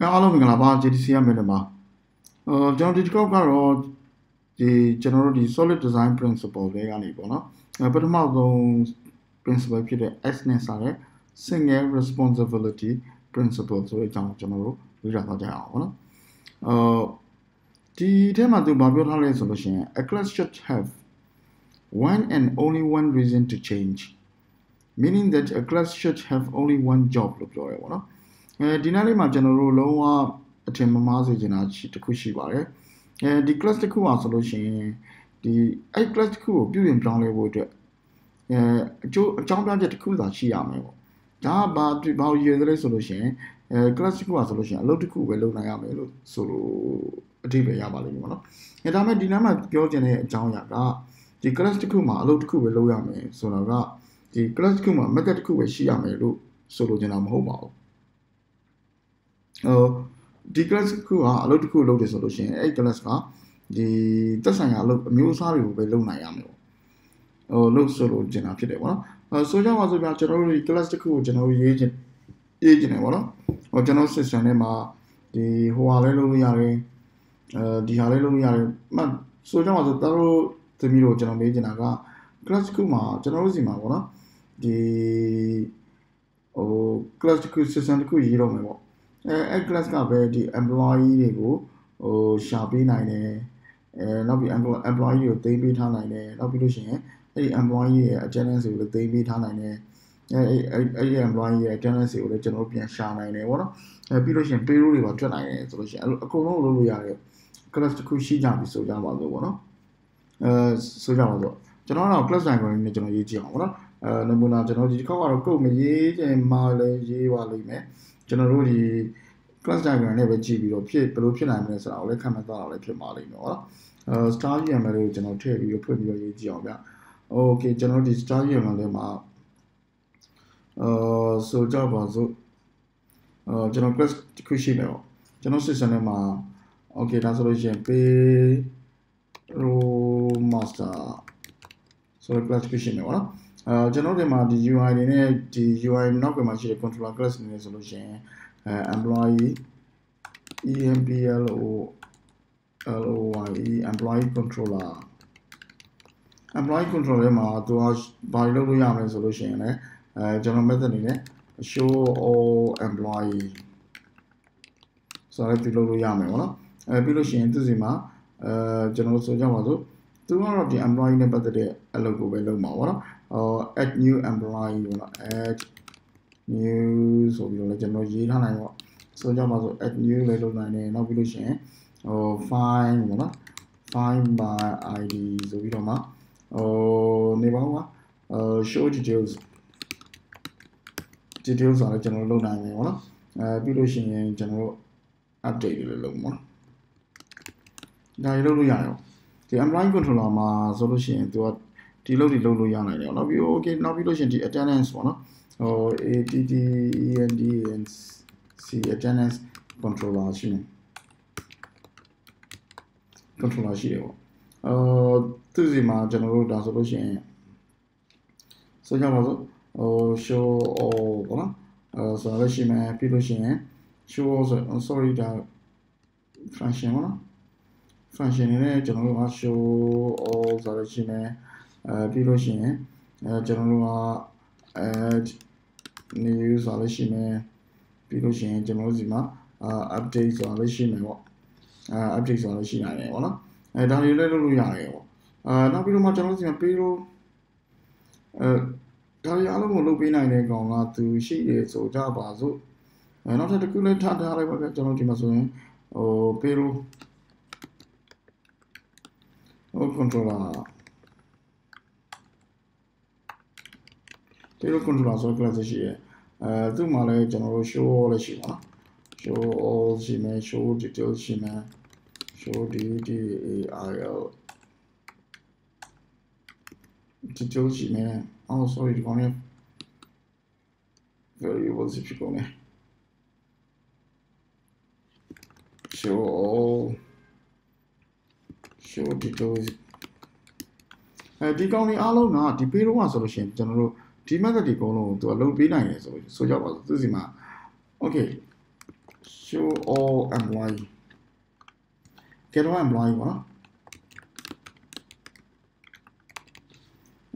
ကအားလုံးမင်္ဂလာပါ JTC ရမယ်ပါအော်ကျွန်တော်ဒီတစ်ခေါက်ကတော့ဒီကျွန်တော်တို့ဒီ solid design principle တွေကနေပေါ့နော်အဲပထမဆုံး principle ဖြစ်တဲ့ S နဲ့စတဲ့ single responsibility principle ဆိုတဲ့အကြောင်းကျွန်တော်တို့လေ့လာသွားကြအောင်ပေါ့နော်အော်ဒီထဲမှာသူဘာပြောထားလဲဆိုလို့ရှိရင် a class should have one and only one reason to change meaning that a class should have only one job လို့ပြောရဲပေါ့နော် အဲဒီနေ့လေးမှာကျွန်တော်တို့လုံးဝအထင်မမှားစေချင်တာရှိတစ်ခုရှိပါတယ်အဲဒီ class တစ်ခုပါဆိုလို့ရှိရင်ဒီအဲ့ class တစ်ခုကိုပြုပြင်ပြောင်းလဲဖို့အတွက်အဲအကျိုးအကြောင်းပြချက်တစ်ခုသာရှိရမယ်ပေါ့ဒါကဘာဘာရည်ရည်ဆိုလို့ရှိရင်အဲ class တစ်ခုပါဆိုလို့ရှိရင်အလုပ်တစ်ခုပဲလုပ်နိုင်ရမယ်လို့ဆိုလို့အထိပ္ပယ်ရပါလိမ့်မယ်ပေါ့နော်အဲဒါမဲ့ဒီနေ့မှာပြောချင်တဲ့အကြောင်းအရာကဒီ class တစ်ခုမှာအလုပ်တစ်ခုပဲလုပ်ရမယ်ဆိုတော့ကဒီ class တစ်ခုမှာ method တစ်ခုပဲရှိရမယ်လို့ဆိုလိုချင်တာမဟုတ်ပါဘူး ဟိုဒီ class ခုကအလုပ်တစ်ခုလုပ်တယ်ဆိုလို့ရှိရင်အဲ့ class ကဒီသက်ဆိုင်ရာအလုပ်အမျိုးအစားတွေကိုပဲလုပ်နိုင်ရမယ်ပေါ့ဟိုလုပ်ဆိုလို့ကျင်တာဖြစ်တယ်ပေါ့နော်အဲဆိုကြပါစို့ပြကျွန်တော်တို့ဒီ class တစ်ခုကိုကျွန်တော်တို့ရေးချင်ရေးချင်တယ်ပေါ့နော်ဟိုကျွန်တော် system ထဲမှာဒီဟိုဟာလေးလုပ်လို့ရတယ်အဲဒီဟာလေးလုပ်လို့ရတယ်မှဆိုကြပါစို့တတို့သမီးတို့ကျွန်တော်မေးချင်တာက class တစ်ခုမှာကျွန်တော်တို့စီမှာပေါ့နော်ဒီဟို class တစ်ခု system တစ်ခုရေးတော့မယ်ပေါ့ အဲအဲ့ class ကပဲဒီ employee တွေကိုဟိုရှာပေးနိုင်တယ်အဲနောက်ပြီး employee တွေကိုသိမ်းပေးထားနိုင်တယ်နောက်ပြီးလို့ရှိရင်အဲ့ဒီ employee ရဲ့ attendance တွေကိုလည်းသိမ်းပေးထားနိုင်တယ်အဲအဲ့အဲ့ဒီ employee ရဲ့ attendance တွေကိုလည်းကျွန်တော်တို့ပြန်ရှာနိုင်တယ်ပေါ့နော်အဲပြီးလို့ရှိရင် payroll တွေပါတွက်နိုင်တယ်ဆိုလို့ရှိရင်အကုန်လုံးလုပ်လို့ရတယ် class တစ်ခုရှိကြပြီဆိုကြပါလို့ပေါ့နော်အဲဆိုကြပါတော့ကျွန်တော်ကတော့ class diagram နဲ့ကျွန်တော်ရေးကြည့်အောင်ပေါ့နော်အဲနမူနာကျွန်တော်ဒီတစ်ခေါက်ကတော့ code မရေးချင်မှလည်းရေးပါလိမ့်မယ် ကျွန်တော်တို့ဒီ class diagram နဲ့ပဲကြည့်ပြီးတော့ဖြစ်ဘယ်လိုဖြစ်နိုင်မလဲဆိုတာကိုလည်းခံမှတ်သွားတာလည်းဖြစ်ပါလိမ့်မယ်ဟုတ်လားအဲ star UML ကိုကျွန်တော်ထည့်ပြီးတော့ဖွင့်ပြီးတော့ရေးကြည့်အောင်ဗျ okay ကျွန်တော်ဒီ star UML ထဲမှာအာဆိုကြပါစို့အာကျွန်တော် class တစ်ခုရှိမယ်ပေါ့ကျွန်တော် system ထဲမှာ okay ဒါဆိုလို့ရှိရင် pay row master ဆိုတော့ class တစ်ခုရှိမယ်ပေါ့နော် အာကျွန်တော်ဒီမှာဒီ UI တွေနဲ့ဒီ UI နောက်ပြန်မှာရှိတဲ့ controller class တွေနဲ့ဆိုလို့ရှိရင်အဲ employee emplo loye employee controller employee controller မှာသူကဘာလုပ်လို့ရမလဲဆိုလို့ရှိရင်လည်းအဲကျွန်တော် method အနေနဲ့ show all employee ဆိုတော့ဒီလုပ်လို့ရမယ်ပေါ့နော်အဲပြီးလို့ရှိရင်သူစီမှာအဲကျွန်တော်ဆိုကြပါစို့သူကတော့ဒီ employee နဲ့ပတ်သက်တဲ့အလုပ်ကိုပဲလုပ်မှာပေါ့နော် ဟို add new employee ပေါ့နော် add new ဆိုပြီးတော့လည်းကျွန်တော်ရေးထားနိုင်ပေါ့ဆိုကြပါစို့ add new လည်းလုပ်နိုင်တယ်နောက်ပြီးလို့ရှိရင်ဟို find ပေါ့နော် find by id ဆိုပြီးတော့မှဟိုနေပါဦးကွာဟို show details details ဆိုတော့ကျွန်တော်လုပ်နိုင်မယ်ပေါ့နော်အဲပြီးလို့ရှိရင်ကျွန်တော်တို့ update တွေလည်းလုပ်မှာဒါတွေလုပ်လို့ရတယ်ဒီ employee controller မှာဆိုလို့ရှိရင်သူက ဒီလုပ်တွေလုပ်လို့ရနိုင်တယ်နောက်ပြီး okay နောက်ပြီးလို့ရှိရင်ဒီ attendance ပေါ့နော်ဟို ATT END and C attendance controller ရှိနေ controller ရှိတယ်ပေါ့အော်သူစီမှာကျွန်တော်တို့ဒါဆိုလို့ရှိရင်ဆိုကြပါစို့ဟို show all ပေါ့နော်အဲဆိုတော့ရှိမယ်ပြီးလို့ရှိရင် show all ဆို sorry ဒါ function ပေါ့နော် function နေနဲ့ကျွန်တော်တို့က show all ဆိုတော့ရှိမယ် အဲပြီးလို့ရှိရင်အဲကျွန်တော်တို့က add new ဆိုလို့ရှိမယ်ပြီးလို့ရှိရင်ကျွန်တော်တို့ဒီမှာ update ဆိုလို့ရှိမယ်ပေါ့အဲ update ဆိုလို့ရှိနိုင်တယ်ပေါ့နော်အဲဒါတွေလည်းလုပ်လို့ရတယ်ပေါ့အာနောက်ပြီးတော့မှကျွန်တော်တို့ဒီမှာပြီးတော့အဲဒါတွေအားလုံးကိုလုပ်ပေးနိုင်တဲ့ကောင်ကသူရှိရဆိုကြပါစို့အဲနောက်ထပ်တစ်ခုလည်းထားထားလိုက်ပါဗျကျွန်တော်ဒီမှာဆိုရင်ဟိုပြီးတော့ဟို controller ပြီးတော့ controller ဆို class ရှိရအဲသူ့မှာလည်းကျွန်တော်တို့ show all လည်းရှိပါနော် show all ရှိမယ် show details ရှိမယ် show detail details ရှိမယ် oh sorry ဒီကောင်လေး variables ဖြစ်ကုန်တယ် show all show details အဲဒီကောင်လေးအားလုံးကဒီ pay တော့ဆိုလို့ရှိရင်ကျွန်တော်တို့ ဒီ method ဒီအကုန်လုံးကိုသူကလုပ်ပေးနိုင်တယ်ဆိုလို့ဆိုကြပါစို့သူစီမှာ okay show all employee get all employee ပေါ့နော်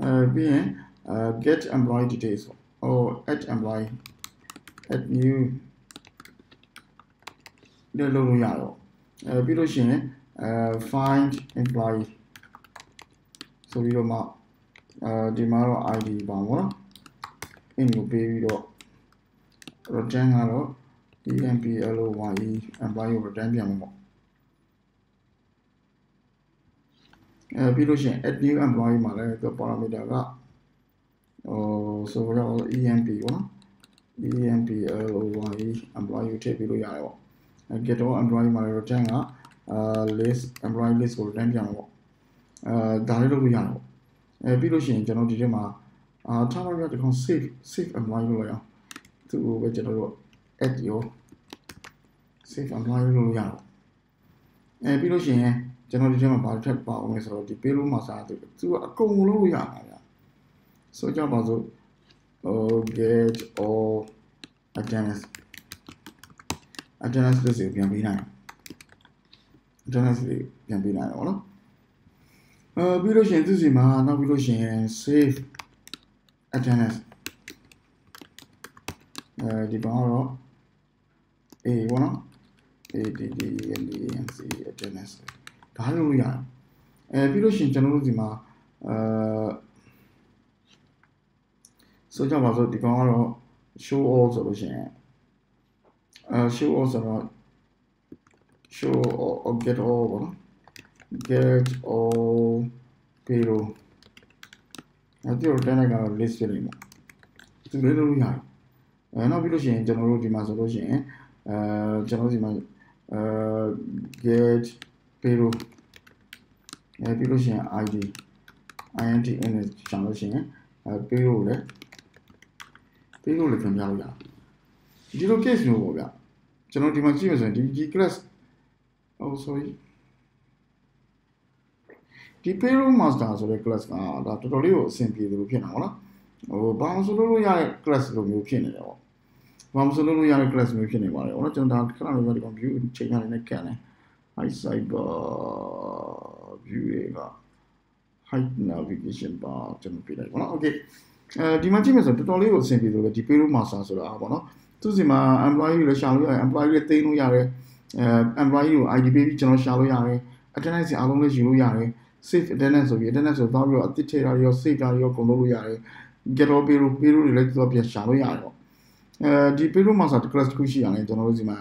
အဲပြီးရင် uh, get employee details or add employee add new ဒီလိုလုပ်လို့ရတော့အဲပြီးလို့ရှိရင်အဲ find employee ဆိုပြီးတော့မှအဲဒီမှာတော့ ID ပါပေါ့နော် in ကိုပေးပြီးတော့ return ကတော့ employee employee ကို return ပြန်မှာပေါ့အဲပြီးလို့ရှိရင် add new employee မှာလည်းသူ parameter ကဟိုဆိုတော့ emp ပေါ့နော် employee employee ထည့်ပြီးလို့ရတယ်ပေါ့ get all employee မှာ return ကအာ list employee list ကို return ပြန်မှာပေါ့အဲဒါလေးလုပ်လို့ရတယ်ပေါ့အဲပြီးလို့ရှိရင်ကျွန်တော်ဒီထဲမှာ အာထားလိုက်ရတဲ့ကောင် save save employee လို့ရအောင်သူ့ကိုပဲကျွန်တော်တို့ add ရော save employee လို့ရအောင်အဲပြီးလို့ရှိရင်ကျွန်တော်ဒီထဲမှာဘာထပ်ပါအောင်လဲဆိုတော့ဒီ payroll master သူသူကအကုန်လုံးလို့ရမှာဗျဆိုကြပါစို့ oh get all attendance attendance list ကိုပြန်ပေးနိုင် attendance လေးပြန်ပေးနိုင်တော့နော်အဲပြီးလို့ရှိရင်သူစီမှာနောက်ပြီးလို့ရှိရင် save attendance အဲဒီကောင်တော့ A ဘောနော် A D D N D N C attendance ဒါလို့လို့ရတယ်အဲပြီးလို့ရှိရင်ကျွန်တော်တို့ဒီမှာအဲဆိုကြပါစို့ဒီကောင်ကတော့ show all ဆိုလို့ရှိရင်အဲ show all ဆိုတော့ show all get all ဘောနော် get all payroll အဲဒီတော့တန်းလိုက်ကတော့ list ဖြစ်နေမှာသူလေးလို့ရတယ်အဲနောက်ပြီးလို့ရှိရင်ကျွန်တော်တို့ဒီမှာဆိုလို့ရှိရင်အဲကျွန်တော်ဒီမှာအဲ get payroll အဲပြီးလို့ရှိရင် id int in ရှာလို့ရှိရင်အဲ payroll လည်း payroll လည်းပြန်ပြလို့ရတယ်ဒီလို case မျိုးပေါ့ဗျကျွန်တော်ဒီမှာကြည့်မယ်ဆိုရင်ဒီဒီ class oh sorry ဒီ payroll master ဆိုတဲ့ class ကဒါတော်တော်လေးကိုအဆင်ပြေတယ်လို့ဖြစ်နေတာဟုတ်လားဟိုဘာမှဆိုလို့လို့ရတဲ့ class လိုမျိုးဖြစ်နေတယ်ပေါ့ဘာမှဆိုလို့လို့ရတဲ့ class မျိုးဖြစ်နေပါတယ်ဟုတ်လားကျွန်တော်ဒါခဏလေးပဲဒီ view ချိန်ရတယ်နဲ့ကန်တယ် high cyber view တွေက height navigation ပါကျွန်တော်ပြလိုက်ပေါ့နော် okay အဲဒီမှာကြည့်မယ်ဆိုတော်တော်လေးကိုအဆင်ပြေလို့ပဲဒီ payroll master ဆိုတာပေါ့နော်သူစီမှာ employee ကိုလည်းရှာလို့ရတယ် employee တွေသိမ်းလို့ရတယ်အဲ employee ကို ID ပေးပြီးကျွန်တော်ရှာလို့ရတယ် attendance အားလုံးလည်းယူလို့ရတယ် save attendance ဆိုပြီး attendance ဆိုတော့ပြီးတော့အတိတ်ထဲတာရော save တာရောကုန်လုပ်လို့ရတယ် get all payroll payroll တွေလည်းသူကပြန်ရှာလို့ရတယ်ပေါ့အဲဒီ payroll master class တစ်ခုရှိရတယ်ကျွန်တော်တို့ဒီမှာ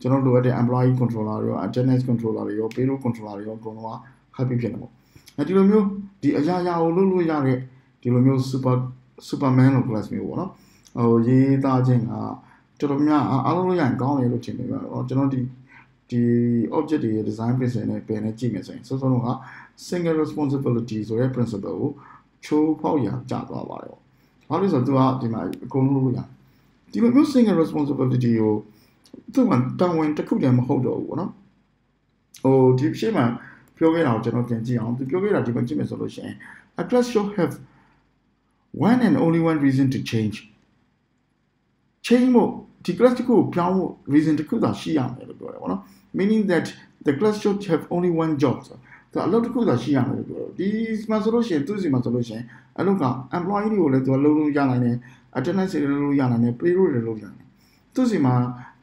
ကျွန်တော်တို့လိုအပ်တဲ့ employee controller တွေရော attendance controller တွေရော payroll controller တွေရောအကုန်လုံးက happy ဖြစ်နေပေါ့အဲဒီလိုမျိုးဒီအရာရာကိုလုပ်လို့ရတဲ့ဒီလိုမျိုး super superman လို့ class မျိုးပေါ့နော်ဟိုရေးသားခြင်းကတော်တော်များအားလုံးလို့ရရင်ကောင်းတယ်လို့ထင်တယ်ဗျာကျွန်တော်ဒီ ဒီ object တွေရဲ့ design principle နဲ့ပြန်နေကြည့်မယ်ဆိုရင်စောစောက single responsibility ဆိုတဲ့ principle ကိုချိုးဖောက်ရကြသွားပါတယ်ပေါ့။ဘာလို့လဲဆိုတော့သူကဒီမှာအကုန်လုံးလို့ရဒီလိုမျိုး single responsibility ကိုသူကတာဝန်တစ်ခုတည်းမဟုတ်တော့ဘူးပေါ့နော်။ဟိုဒီရှေ့မှာပြောခဲ့တာကိုကျွန်တော်ပြန်ကြည့်အောင်သူပြောခဲ့တာဒီမှာကြည့်မယ်ဆိုလို့ရှိရင် a class should have one and only one reason to change change မို့ဒီ class တစ်ခုကိုပြောင်းဖို့ reason တစ်ခုသာရှိရမယ်လို့ပြောတယ်ပေါ့နော် meaning that the class should have only one job ဆိုတော့အလုပ်တစ်ခုသာရှိရမယ်လို့ပြောတယ်ဒီမှာဆိုလို့ရှိရင်သူစီမှာဆိုလို့ရှိရင်အလုပ်က employee တွေကိုလည်းသူကလုံးလုံးရနိုင်တယ် attendance တွေလုံးလုံးရနိုင်တယ် payroll တွေလုံးရနိုင်တယ်သူစီမှာ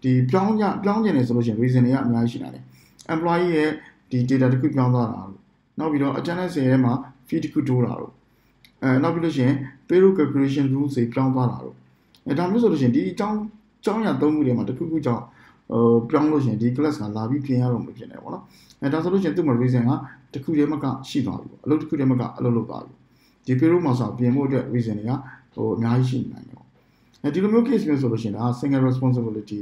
ဒီပြောင်းကြပြောင်းကျင်နေဆိုလို့ရှိရင် reason တွေကအများကြီးရှိနိုင်တယ် employee ရဲ့ဒီ data တစ်ခုပြောင်းသွားတာလို့နောက်ပြီးတော့ attendance တွေထဲမှာ fee တစ်ခုတိုးတာလို့အဲနောက်ပြီးလို့ရှိရင် payroll calculation rules တွေပြောင်းသွားတာလို့အဲဒါမျိုးဆိုလို့ရှိရင်ဒီအကြောင်းကျောင်းရသုံးခုတွေမှာတစ်ခုခုကြောင့် ဟိုပြောင်းလို့ရှိရင်ဒီ class ကလာပြီးပြင်ရတော့မဖြစ်နေဘူးเนาะအဲဒါဆိုလို့ရှိရင်သူ့မှာ reason ကတစ်ခုတည်းမကရှိသွားပြီပေါ့အလုပ်တစ်ခုတည်းမကအလုပ်လုပ်သွားပြီဒီ payroll မှာဆိုပြင်ဖို့အတွက် reason တွေကဟိုအများကြီးရှိနေတယ်ပေါ့အဲဒီလိုမျိုး case မျိုးဆိုလို့ရှိရင်ဒါ single responsibility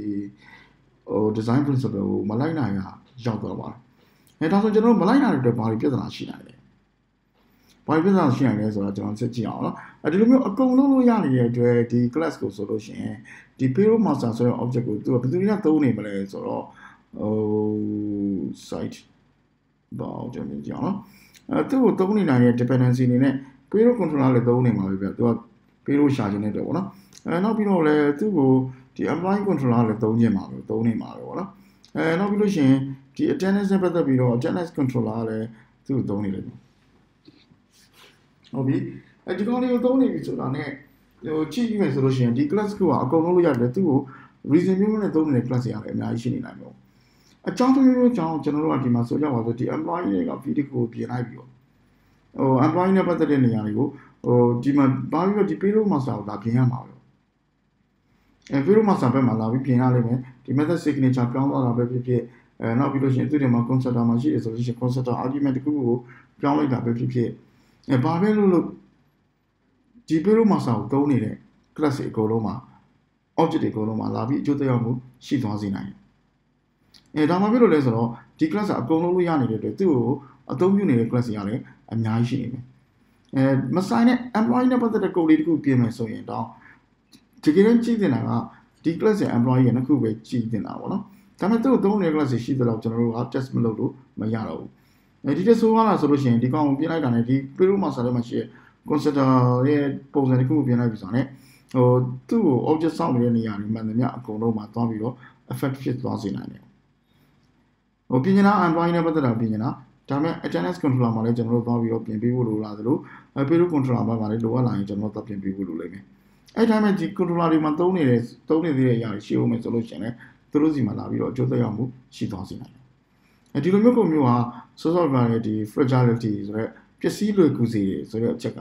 ဟို design principle ကိုမလိုက်နိုင်ရရောက်သွားပါတယ်အဲဒါဆိုကျွန်တော်တို့မလိုက်နိုင်တဲ့အတွက်ဘာတွေပြဿနာရှိနိုင်လဲ ဘာပြဿနာရှိနိုင်လဲဆိုတော့ကျွန်တော်ဆက်ကြည့်အောင်နော်အဲဒီလိုမျိုးအကုန်လုံးလို့ရနေတဲ့အတွက်ဒီ class ကိုဆိုလို့ရှိရင်ဒီ payroll master ဆိုတဲ့ object ကိုသူကဘယ်သူတွေကသုံးနေမလဲဆိုတော့ဟို site ဘာအောင်ကျွန်တော်ကြည့်အောင်နော်အဲသူ့ကိုသုံးနေနိုင်တဲ့ dependency အနေနဲ့ payroll controller လည်းသုံးနေမှာပဲဗျသူက payroll ရှာခြင်းတဲ့အတွက်ပေါ့နော်အဲနောက်ပြီးတော့လည်းသူ့ကိုဒီ employee controller လည်းသုံးခြင်းပါပဲသုံးနေမှာပဲပေါ့နော်အဲနောက်ပြီးလို့ရှိရင်ဒီ attendance နဲ့ပတ်သက်ပြီးတော့ attendance controller လည်းသူ့ကိုသုံးနေတယ် ဟုတ်ပြီအဲဒီကောင်လေးကိုသုံးနေပြီဆိုတာ ਨੇ ဟိုကြည့်ပြီးမယ်ဆိုလို့ရှိရင်ဒီ class ကအကုန်လုံးလို့ရတယ်သူ့ကို reason မျိုးနဲ့သုံးနေတဲ့ class ရတယ်အများကြီးရှိနေနိုင်တယ်အကြောင်းတစ်မျိုးမျိုးကြောင့်ကျွန်တော်တို့ကဒီမှာဆိုကြပါစို့ဒီ employee တွေက video ကိုပြင်လိုက်ပြီးတော့ဟို employee နဲ့ပတ်သက်တဲ့နေရာတွေကိုဟိုဒီမှာဘာပြီးတော့ဒီ payroll master ကိုဒါပြင်ရမှာပဲအဲ payroll master ဘက်မှာလာပြီးပြင်ရလိမ့်မယ်ဒီ method signature ပြောင်းသွားတာပဲဖြစ်ဖြစ်အဲနောက်ပြီးလို့ရှိရင်သူတွေမှာ conceptor မှာရှိတယ်ဆိုလို့ရှိရင် conceptor argument တခုခုကိုပြောင်းလိုက်တာပဲဖြစ်ဖြစ် အဲဘာပဲလို့လို့ဒီ payroll master ကိုသုံးနေတဲ့ class တွေအကုန်လုံးမှာ object တွေအကုန်လုံးမှာလာပြီးအကျိုးသက်ရောက်မှုရှိသွားစေနိုင်တယ်အဲဒါမှဖြစ်လို့လဲဆိုတော့ဒီ class ကအကုန်လုံးလို့ရနေတဲ့အတွက်သူ့ကိုအသုံးပြုနေတဲ့ class တွေကလည်းအများကြီးရှိနေမယ်အဲမဆိုင်တဲ့ employee နဲ့ပတ်သက်တဲ့ code လေးတခုပြင်မယ်ဆိုရင်တော့တကယ်တမ်းကြည့်တင်တာကဒီ class ရဲ့ employee ရဲ့နှစ်ခုပဲကြည့်တင်တာပေါ့နော်ဒါပေမဲ့သူ့ကိုသုံးနေတဲ့ class ရှိသလောက်ကျွန်တော်တို့က test မလုပ်လို့မရတော့ဘူး အဲဒီ test ဆိုရလာဆိုလို့ရှိရင်ဒီကောင်ကိုပြင်လိုက်တာနဲ့ဒီ payroll master ထဲမှာရှိတဲ့ consider ရဲ့ပုံစံတစ်ခုကိုပြင်လိုက်ပြီဆိုတော့ ਨੇ ဟိုသူ့ကို object စောင့်နေတဲ့နေရာတွေမှန်သမျှအကုန်လုံးမှာသွားပြီးတော့ effect ဖြစ်သွားစေနိုင်တယ်ဟိုပြင်ညာ employee နဲ့ပတ်သက်တာပြင်ညာဒါပေမဲ့ attendance controller မှာလည်းကျွန်တော်တို့သွားပြီးတော့ပြင်ပေးဖို့လိုလာသလို payroll controller မှာလည်းလိုအပ်လာရင်ကျွန်တော်တို့သွားပြင်ပေးဖို့လိုလိမ့်မယ်အဲ့တိုင်းမှာဒီ controller တွေမှာသုံးနေတဲ့သုံးနေသေးတဲ့အရာတွေရှိအောင်မယ်ဆိုလို့ရှိရင်လည်းသူတို့စီမှာလာပြီးတော့အကျိုးသက်ရောက်မှုရှိသွားစေနိုင်တယ်အဲဒီလိုမျိုးကိုမျိုးဟာ စောစောကလည်းဒီ fragility ဆိုတဲ့ပျက်စီးလွယ်ကူစေတယ်ဆိုတဲ့အချက်က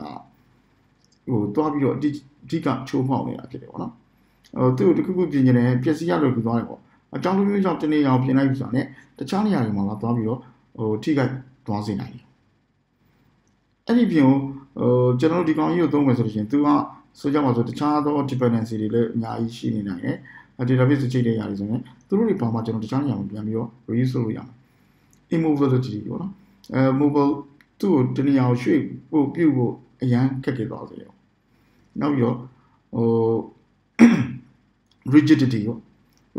ဟိုတွားပြီးတော့အဓိကချိုးဖောက်နေတာဖြစ်တယ်ပေါ့နော်ဟိုသူ့တခုခုပြင်နေတယ်ပျက်စီးရလွယ်ကူသွားတယ်ပေါ့အကြောင်းတစ်မျိုးကြောင့်တနေ့အောင်ပြင်လိုက်ပြီဆိုတာ ਨੇ တခြားနေရာတွေမှာလာသွားပြီးတော့ဟိုထိခိုက်သွားစေနိုင်တယ်အဲ့ဒီပြင်ဟိုကျွန်တော်တို့ဒီကောင်ကြီးကိုသုံးမယ်ဆိုလို့ရှိရင်သူကဆိုကြပါစို့တခြားသော dependency တွေလည်းအများကြီးရှိနေနိုင်တယ် database ချိတ်တဲ့ຢာတွေဆိုရင်သူတို့တွေပါမှာကျွန်တော်တခြားနေရာမှာပြန်ပြီးတော့ reuse လုပ်လို့ရမယ် immovability ပေါ့နော်အဲ mobile သူ့ကိုတနေရာကိုရွှေ့ဖို့ပြုတ်ဖို့အရန်ခက်ခဲသွားစေရောနောက်ပြီးတော့ဟို rigidity ပေါ့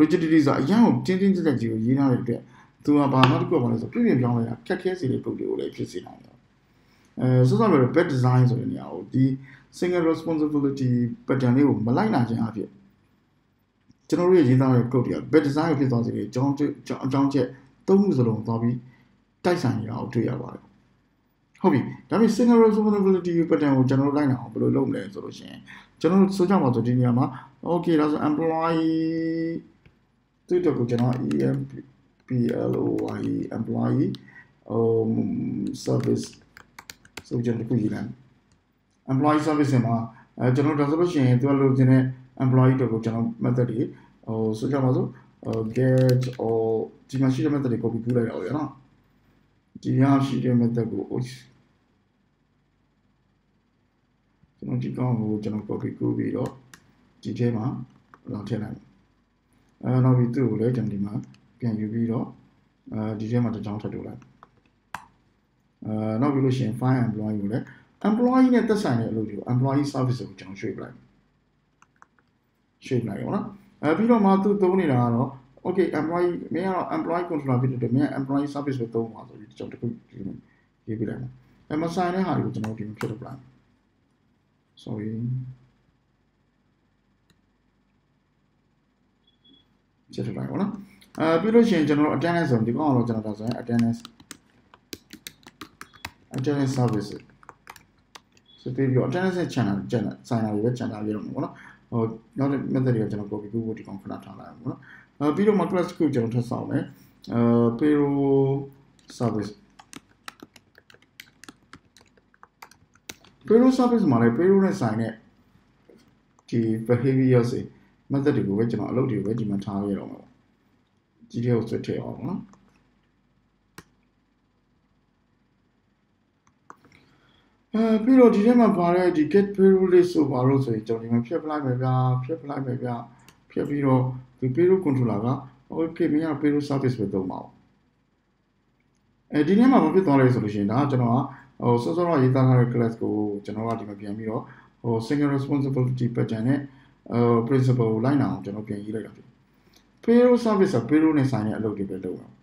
rigidity ဆိုအရန်ကိုတင်းတင်းကြပ်ကြပ်ကြီးကိုရေးထားတဲ့အတွက်သူကဘာမှတစ်ခုပါလဲဆိုပြည့်ပြည့်ပြောင်းလဲတာခက်ခဲစေတဲ့ပုံတွေကိုလည်းဖြစ်စေနိုင်တယ်အဲဆိုတော့ bad design ဆိုတဲ့နေရာကိုဒီ single responsibility pattern လေးကိုမလိုက်နိုင်ခြင်းအဖြစ်ကျွန်တော်တို့ရဲ့ရေးသားတဲ့ code တွေက bad design ကိုဖြစ်သွားစေတယ်အကြောင်းအကြောင်းချက် သုံးခုစလုံးသွားပြီးတိုက်ဆိုင်နေတာကိုတွေ့ရပါတယ်ဟုတ်ပြီဒါပေမဲ့ single responsibility pattern ကိုကျွန်တော်တို့လိုက်နိုင်အောင်ဘယ်လိုလုပ်မလဲဆိုလို့ရှိရင်ကျွန်တော်တို့ဆိုကြပါဆိုဒီနေရာမှာ okay ဒါဆို employee သူတို့ကိုကျွန်တော် employee employee um service ဆိုကျွန်တော်ကိုရေးလိုက် employee service မှာအဲကျွန်တော်ဒါဆိုလို့ရှိရင်သူကလိုချင်တဲ့ employee တို့ကိုကျွန်တော် method တွေဟိုဆိုကြပါစို့ get or ဒီမှာရှိတဲ့ method တွေ copy ပြုလိုက်တော့ရနော်ဒီရရှိတဲ့ method ကိုကျွန်တော်ဒီကောင်ကိုကျွန်တော် copy ကူးပြီးတော့ဒီထဲမှာလောက်ထည့်လိုက်အဲနောက်ပြီးသူ့ကိုလည်းကျွန်တော်ဒီမှာပြန်ယူပြီးတော့အဲဒီထဲမှာတစ်ကြောင်းထပ်ထုတ်လိုက်အဲနောက်ပြီးလို့ရှိရင် file employee ကိုလည်း employee နဲ့သက်ဆိုင်တဲ့အလုပ်တွေကို employee service ကိုကျွန်တော်ရွှေ့ပလိုက်ရွှေ့ပလိုက်ရောနော် အဲပြီးတော့မှသူသုံးနေတာကတော့ okay employee မင်းကတော့ employee controller ဖြစ်တဲ့အတွက်မင်း employee service ကိုသုံးပါဆိုပြီးကျွန်တော်တခုရေးပြလိုက်မယ်အဲမဆိုင်တဲ့ဟာတွေကိုကျွန်တော်ဒီမှာဖြတ်ထုတ်လိုက် sorry ချက်ထုတ်လိုက်ပါနော်အဲပြီးလို့ရှိရင်ကျွန်တော်တို့ attendance ဆိုဒီကောင်ကတော့ကျွန်တော်ဒါဆိုရင် attendance attendance service ဆိုပြီးတော့ attendance channel channel ဆိုင်တာတွေပဲ channel ရေးတော့မှာပေါ့နော် ဟိုနောက်တဲ့ method တွေကကျွန်တော် copy ဖို့ဒီကောင်ခဏထားလိုက်အောင်ပေါ့နော်အဲပြီးတော့မှ class ကိုကျွန်တော်ထပ်ဆောင်မယ်အဲ payroll service payroll service မှာလည်း payroll နဲ့ဆိုင်တဲ့ဒီ behavior တွေ method တွေကိုပဲကျွန်တော်အလုပ်တွေကိုပဲဒီမှာထားရတော့မှာပေါ့ဒီထဲကိုဆွဲထည့်အောင်ပေါ့နော် အဲပြီးတော့ဒီထဲမှာပါတဲ့ဒီ get payroll list ဆိုပါလို့ဆိုရင်ကျွန်တော်ဒီမှာဖြတ်ပလိုက်မယ်ဗျာဖြတ်ပလိုက်မယ်ဗျာဖြတ်ပြီးတော့ဒီ payroll controller က okay မင်းက payroll service ပဲသုံးပါဦးအဲဒီထဲမှာဘာဖြစ်သွားလဲဆိုလို့ရှိရင်ဒါကကျွန်တော်ကဟိုစောစောတော့ရေးသားထားတဲ့ class ကိုကျွန်တော်ကဒီမှာပြန်ပြီးတော့ဟို single responsibility pattern နဲ့ဟို principle ကိုလိုက်နိုင်အောင်ကျွန်တော်ပြန်ရေးလိုက်တာဖြစ် payroll service က payroll နဲ့ဆိုင်တဲ့အလုပ်တွေပဲလုပ်ရအောင်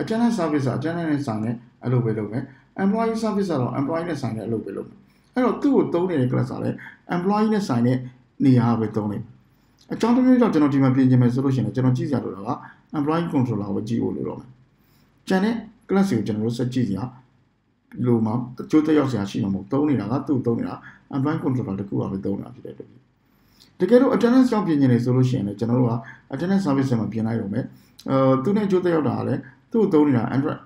attendance service က attendance နဲ့ဆိုင်တဲ့အလုပ်ပဲလုပ်မယ် employee service ကတော့ employee နဲ့ဆိုင်တဲ့အလုပ်ပဲလုပ်မယ်အဲ့တော့သူ့ကိုသုံးနေတဲ့ class ကလည်း employee နဲ့ဆိုင်တဲ့နေရာပဲသုံးနေအကြောင်းတစ်မျိုးကြောင့်ကျွန်တော်ဒီမှာပြင်ချင်မယ်ဆိုလို့ရှိရင်ကျွန်တော်ကြည့်စရာလိုတာက employee controller ကိုကြည့်ဖို့လိုတော့မယ်ကျန်တဲ့ class ကိုကျွန်တော်တို့ဆက်ကြည့်စရာလို့မှအကျိုးသက်ရောက်စရာရှိမှာမဟုတ်သုံးနေတာကသူ့သုံးနေတာ employee controller တခုပါပဲသုံးနေတာဖြစ်တဲ့အတွက်တကယ်လို့ attendance ကြောင့်ပြင်နေတယ်ဆိုလို့ရှိရင်လည်းကျွန်တော်တို့က attendance service မှာပြင်လိုက်ရုံပဲအဲသူနဲ့ကြိုးသက်ရောက်တာကလည်းသူ့သုံးနေတာ Android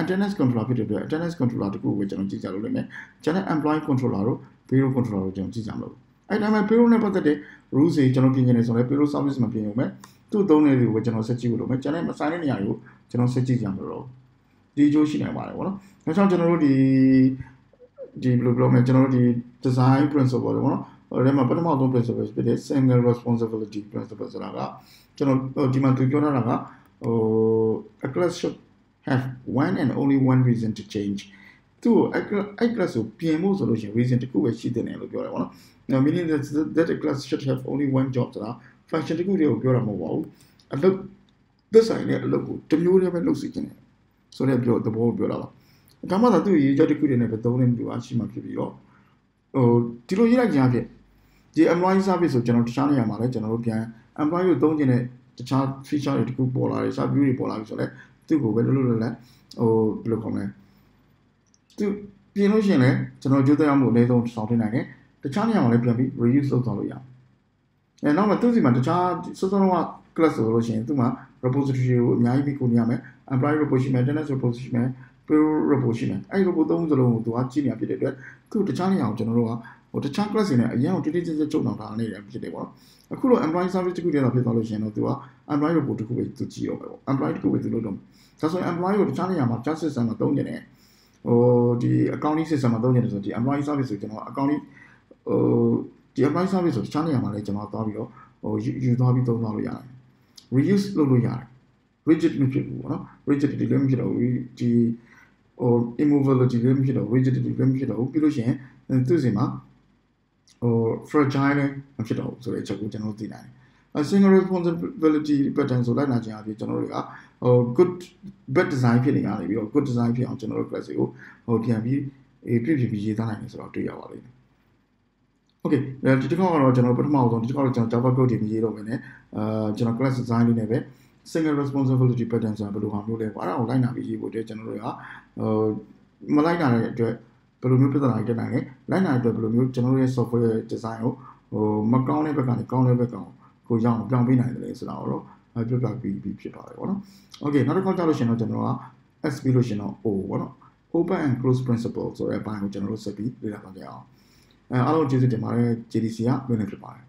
attendance controller ဖြစ်တဲ့အတွက် attendance controller တခုကိုကျွန်တော်ကြည့်ကြလို့လိမ့်မယ်ကျန်တဲ့ employee controller တို့ payroll controller တို့ကျွန်တော်ကြည့်ကြမလို့အဲ့ဒါမှ payroll နဲ့ပတ်သက်တဲ့ rules တွေကျွန်တော်ပြင်နေတယ်ဆိုတော့ payroll service မှာပြင်ရုံပဲသူ့သုံးနေတဲ့တွေကိုကျွန်တော်ဆက်ကြည့်ဖို့လို့မယ်ကျန်တဲ့မဆိုင်တဲ့နေရာတွေကိုကျွန်တော်ဆက်ကြည့်ကြမလို့ဒီအကျိုးရှိနိုင်ပါတယ်ဗောနော်ဒါကြောင့်ကျွန်တော်တို့ဒီဒီဘယ်လိုပြောမလဲကျွန်တော်တို့ဒီ design principle တွေဗောနော်အဲ့ဒါမှာပထမဆုံး principle ဖြစ်တဲ့ single responsibility principle ဆိုတာကကျွန်တော်ဒီမှာသူပြောထားတာကဟို a class should have one and only one reason to change သူ့အဲ့ class ကိုပြင်ဖို့ဆိုလို့ရှိရင် reason တစ်ခုပဲရှိတဲ့တယ်လို့ပြောတယ်ဗောနော် now meaning that that a class should have only one job ဆိုတာ function တစ်ခုတည်းကိုပြောတာမဟုတ်ပါဘူးအလုပ်သက်ဆိုင်တဲ့အလုပ်ကိုတစ်မျိုးတည်းပဲလုပ်စီခြင်းတယ်ဆိုတဲ့ပြောသဘောကိုပြောတာပါဒါမှသာသူ့ရေးချက်တစ်ခုတည်းနဲ့ပဲသုံးနေလို့အရှိမှဖြစ်ပြီးတော့ဟိုဒီလိုရေးလိုက်ခြင်းအဖြစ်ဒီ employee service ဆိုကျွန်တော်တခြားနေရာမှာလည်းကျွန်တော်တို့ပြန် employee ကိုသုံးခြင်းတဲ့တခြား feature တွေတခုပေါ်လာတယ် sub view တွေပေါ်လာပြီဆိုတော့ သူ့ကိုပဲလို့လို့လည်းဟိုဘယ်လိုခေါ်မလဲသူပြင်လို့ရှိရင်လည်းကျွန်တော်ကြိုးစားမှုအနည်းဆုံးဆောင်တင်နိုင်တယ်တခြားနေရာမှာလည်းပြန်ပြီး reuse လုပ်သွားလို့ရတယ်အဲနောက်မှသူစီမှာတခြားစောစောက class ဆိုလို့ရှိရင်သူ့မှာ repository ကိုအများကြီးပြီးကိုနေရမယ် employee report ရှိမယ် attendance report ရှိမယ် payroll report ရှိမယ်အဲ့ဒီ report သုံးခုစလုံးကိုသူကကြည့်နေရဖြစ်တဲ့အတွက်သူတခြားနေရာကိုကျွန်တော်တို့ကဟို တခြား class တွေနဲ့အရင်ကတိတိကျကျချုပ်နှောင်ထားနေတယ်ဖြစ်တယ်ပေါ့အခုလို employee service တခုတည်းတော့ဖြစ်သွားလို့ရှိရင်တော့သူက employee report တခုပဲသူကြည့်ရမယ်ပေါ့ employee တခုပဲသူလုပ်တော့ဒါဆိုရင် employee ကိုတခြားနေရာမှာ just system မှာသုံးနေတယ်ဟိုဒီ accounting system မှာသုံးနေတယ်ဆိုတော့ဒီ employee service ကိုကျွန်တော် accounting ဟိုဒီ employee service ဆိုတခြားနေရာမှာလည်းကျွန်တော်သွားပြီးတော့ဟိုယူသွားပြီးသုံးသွားလို့ရတယ် reuse လုပ်လို့ရတယ် rigid မဖြစ်ဘူးပေါ့နော် rigidity လည်းမဖြစ်တော့ဘူးဒီဟို immovability လည်းမဖြစ်တော့ rigidity လည်းမဖြစ်တော့ဘူးပြီးလို့ရှိရင်သူ့စီမှာ ဟို fragile လည်းမဖြစ်တော့ဘူးဆိုတဲ့အချက်ကိုကျွန်တော်သိနိုင်တယ် single responsibility pattern ဆိုလိုက်နာခြင်းအပြင်ကျွန်တော်တို့ကဟို good bad design ဖြစ်နေရနေပြီးတော့ good design ဖြစ်အောင်ကျွန်တော်တို့ class ကိုဟိုပြန်ပြီးပြည့်ပြည့်ပြီးရေးသားနိုင်တယ်ဆိုတော့တွေ့ရပါလိမ့်မယ် Okay ဒီတစ်ခေါက်ကတော့ကျွန်တော်ပထမဆုံးဒီတစ်ခေါက်တော့ကျွန်တော် Java code တွေမရေးတော့ဘဲနဲ့အာကျွန်တော် class design လေးနဲ့ပဲ single responsibility pattern ဆိုတာဘယ်လိုဟာမျိုးလဲပေါ့အဲ့ဒါကိုလိုက်နာပြီးရေးဖို့အတွက်ကျွန်တော်တို့ကဟိုမလိုက်နာတဲ့အတွက် ဘယ်လိုမျိုးပြဿနာတွေတက်နိုင်လဲလိုက်နာတဲ့အတွက်ဘယ်လိုမျိုးကျွန်တော်တို့ရဲ့ software design ကိုဟိုမကောင်းတဲ့ဘက်ကနေကောင်းတဲ့ဘက်ကောင်ကိုရအောင်ပြောင်းပေးနိုင်တယ်ဆိုတာတော့ပြပြပြီးပြီးဖြစ်ပါတယ်ပေါ့နော် Okay နောက်တစ်ခေါက်ကြလို့ရှင်တော့ကျွန်တော်က S ပြီးလို့ရှင်တော့ O ပေါ့နော် open and close principle ဆိုတဲ့အပိုင်းကိုကျွန်တော်တို့ဆက်ပြီးလေ့လာပါကြအောင်အဲအားလုံးကျေးဇူးတင်ပါတယ် JDC ကလွှင့်နေဖြစ်ပါတယ်